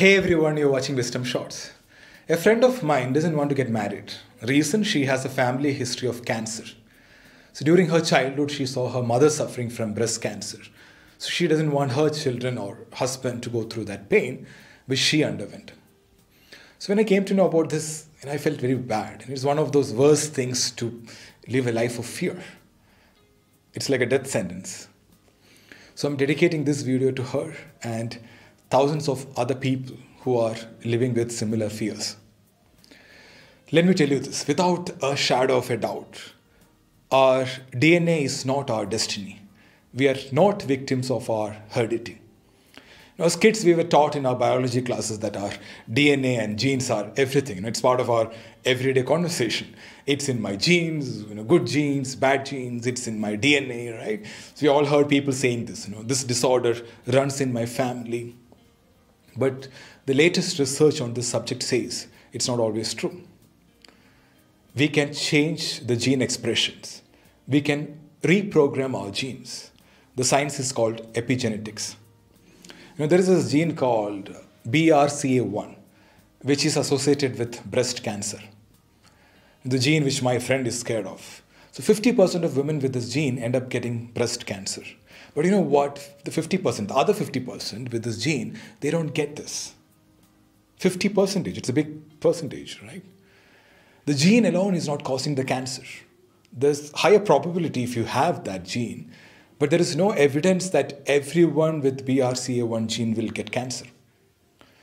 Hey everyone, you're watching WisdomShots. A friend of mine doesn't want to get married. Reason she has a family history of cancer. So during her childhood, she saw her mother suffering from breast cancer. So she doesn't want her children or husband to go through that pain which she underwent. So when I came to know about this, and I felt very bad. And it's one of those worst things to live a life of fear. It's like a death sentence. So I'm dedicating this video to her and thousands of other people who are living with similar fears. Let me tell you this without a shadow of a doubt, our DNA is not our destiny. We are not victims of our heredity. As kids, we were taught in our biology classes that our DNA and genes are everything. You know, it's part of our everyday conversation. It's in my genes, you know, good genes, bad genes. It's in my DNA, right? So we all heard people saying this. You know, this disorder runs in my family. But the latest research on this subject says it's not always true. We can change the gene expressions. We can reprogram our genes. The science is called epigenetics. Know, there is this gene called BRCA1, which is associated with breast cancer. The gene which my friend is scared of. So 50% of women with this gene end up getting breast cancer. But you know what? The 50%, the other 50% with this gene, they don't get this. 50 percentage, it's a big percentage, right? The gene alone is not causing the cancer. There's higher probability if you have that gene, but there is no evidence that everyone with BRCA1 gene will get cancer.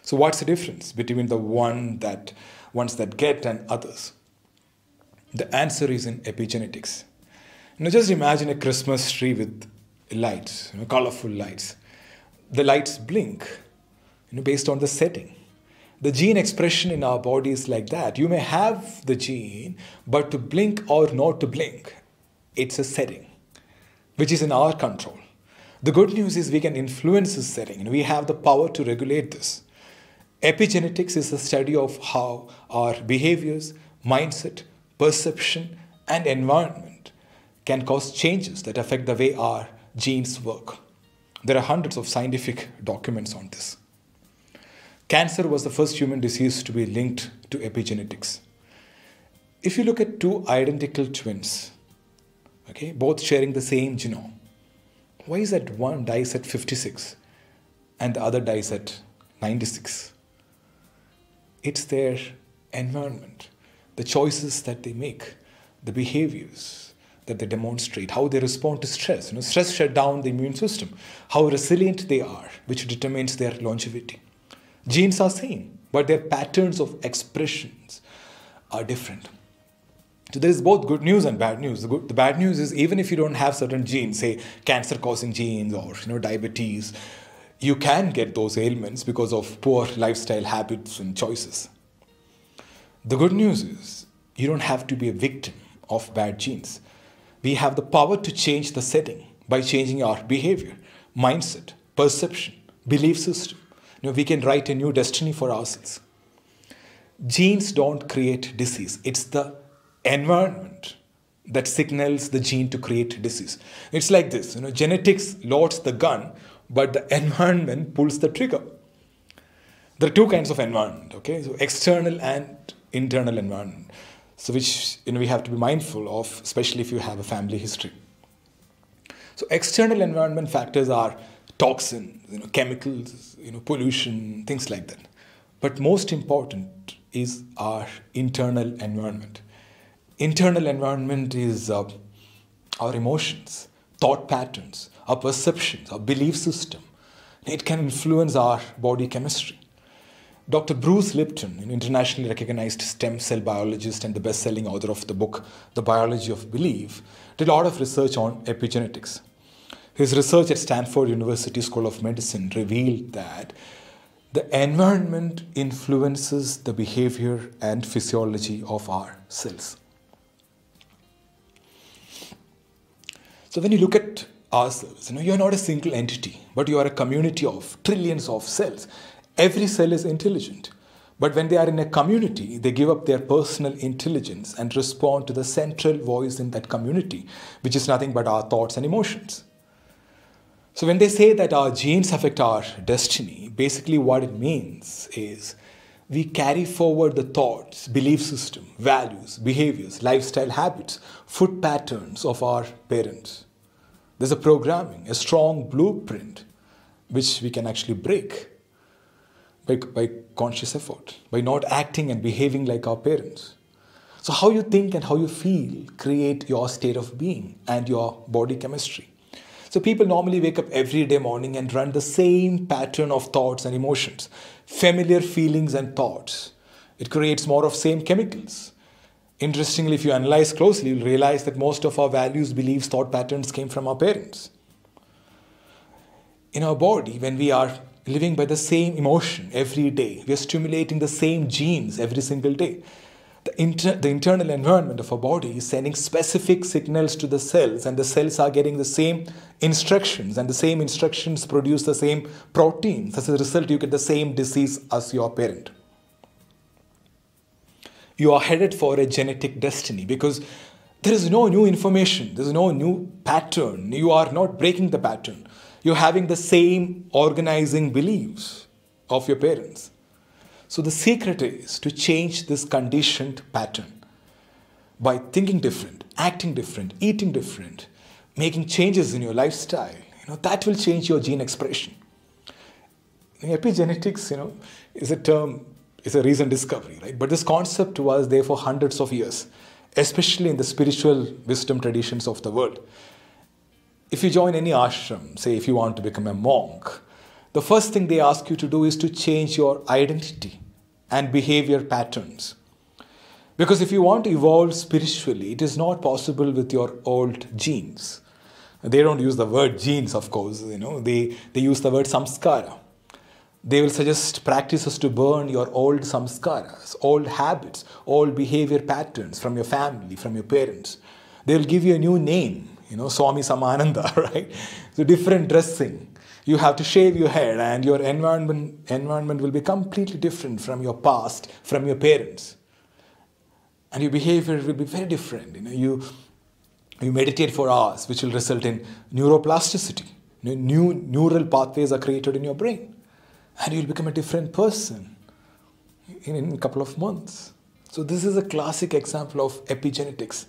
So what's the difference between the one that ones that get and others? The answer is in epigenetics. Now just imagine a Christmas tree with lights, you know, colorful lights. The lights blink, you know, based on the setting. The gene expression in our body is like that. You may have the gene, but to blink or not to blink, it's a setting, which is in our control. The good news is we can influence this setting and we have the power to regulate this. Epigenetics is the study of how our behaviors, mindset, perception, and environment can cause changes that affect the way our genes work. There are hundreds of scientific documents on this. Cancer was the first human disease to be linked to epigenetics. If you look at two identical twins, okay, both sharing the same genome, why is that one dies at 56 and the other dies at 96? It's their environment, the choices that they make, the behaviors that they demonstrate, how they respond to stress. You know, stress shut down the immune system, how resilient they are, which determines their longevity. Genes are same, but their patterns of expressions are different. So there is both good news and bad news. The, good, the bad news is even if you don't have certain genes, say cancer-causing genes or you know diabetes, you can get those ailments because of poor lifestyle habits and choices. The good news is you don't have to be a victim of bad genes. We have the power to change the setting by changing our behavior, mindset, perception, belief system. You know, we can write a new destiny for ourselves. Genes don't create disease. It's the environment that signals the gene to create disease. It's like this, you know, genetics loads the gun, but the environment pulls the trigger. There are two kinds of environment, okay? So external and internal environment. So which you know we have to be mindful of, especially if you have a family history. So external environment factors are toxins, you know, chemicals, you know, pollution, things like that. But most important is our internal environment. Internal environment is uh, our emotions, thought patterns, our perceptions, our belief system. It can influence our body chemistry. Dr. Bruce Lipton, an internationally recognized stem cell biologist and the best selling author of the book The Biology of Belief, did a lot of research on epigenetics. His research at Stanford University School of Medicine revealed that the environment influences the behavior and physiology of our cells. So when you look at ourselves, you know, you're not a single entity, but you are a community of trillions of cells. Every cell is intelligent. But when they are in a community, they give up their personal intelligence and respond to the central voice in that community, which is nothing but our thoughts and emotions. So, when they say that our genes affect our destiny, basically what it means is we carry forward the thoughts, belief system, values, behaviors, lifestyle habits, food patterns of our parents. There's a programming, a strong blueprint which we can actually break by, by conscious effort, by not acting and behaving like our parents. So, how you think and how you feel create your state of being and your body chemistry. So people normally wake up every day morning and run the same pattern of thoughts and emotions, familiar feelings and thoughts. It creates more of same chemicals. Interestingly, if you analyze closely, you'll realize that most of our values, beliefs, thought patterns came from our parents. In our body, when we are living by the same emotion every day, we are stimulating the same genes every single day the, inter- the internal environment of our body is sending specific signals to the cells, and the cells are getting the same instructions, and the same instructions produce the same proteins. As a result, you get the same disease as your parent. You are headed for a genetic destiny because there is no new information, there is no new pattern. You are not breaking the pattern. You're having the same organizing beliefs of your parents. So the secret is to change this conditioned pattern by thinking different, acting different, eating different, making changes in your lifestyle. You know, that will change your gene expression. Epigenetics, you know, is a term, is a recent discovery, right? But this concept was there for hundreds of years, especially in the spiritual wisdom traditions of the world. If you join any ashram, say if you want to become a monk, the first thing they ask you to do is to change your identity and behavior patterns. Because if you want to evolve spiritually, it is not possible with your old genes. They don't use the word genes, of course, you know, they, they use the word samskara. They will suggest practices to burn your old samskaras, old habits, old behavior patterns from your family, from your parents. They will give you a new name, you know, Swami Samananda, right? So different dressing, you have to shave your head and your environment, environment will be completely different from your past, from your parents. And your behavior will be very different. You know, you, you meditate for hours, which will result in neuroplasticity. New neural pathways are created in your brain. And you'll become a different person in, in a couple of months. So this is a classic example of epigenetics.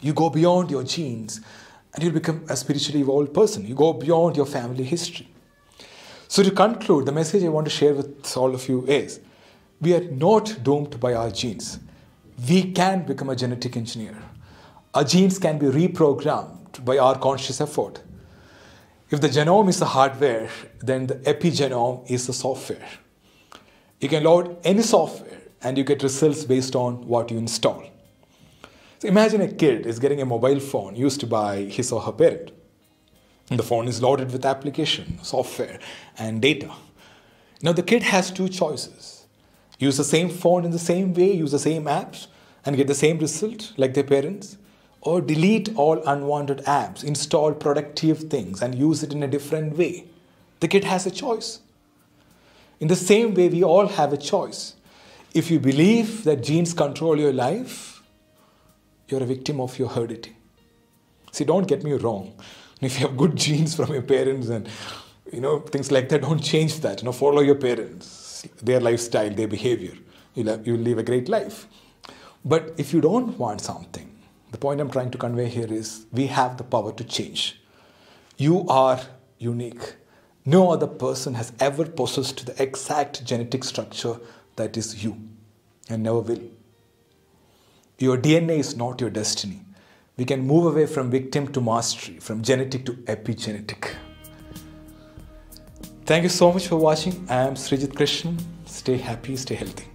You go beyond your genes and you'll become a spiritually evolved person. You go beyond your family history. So, to conclude, the message I want to share with all of you is we are not doomed by our genes. We can become a genetic engineer. Our genes can be reprogrammed by our conscious effort. If the genome is the hardware, then the epigenome is the software. You can load any software and you get results based on what you install. So imagine a kid is getting a mobile phone used by his or her parent. And the hmm. phone is loaded with application, software, and data. Now the kid has two choices. Use the same phone in the same way, use the same apps, and get the same result like their parents. Or delete all unwanted apps, install productive things, and use it in a different way. The kid has a choice. In the same way, we all have a choice. If you believe that genes control your life, you're a victim of your heredity. See, don't get me wrong if you have good genes from your parents and you know things like that, don't change that. You know, follow your parents, their lifestyle, their behavior. You'll, have, you'll live a great life. But if you don't want something, the point I'm trying to convey here is we have the power to change. You are unique. No other person has ever possessed the exact genetic structure that is you and never will. Your DNA is not your destiny we can move away from victim to mastery, from genetic to epigenetic. Thank you so much for watching. I am Sreejith Krishnan. Stay happy, stay healthy.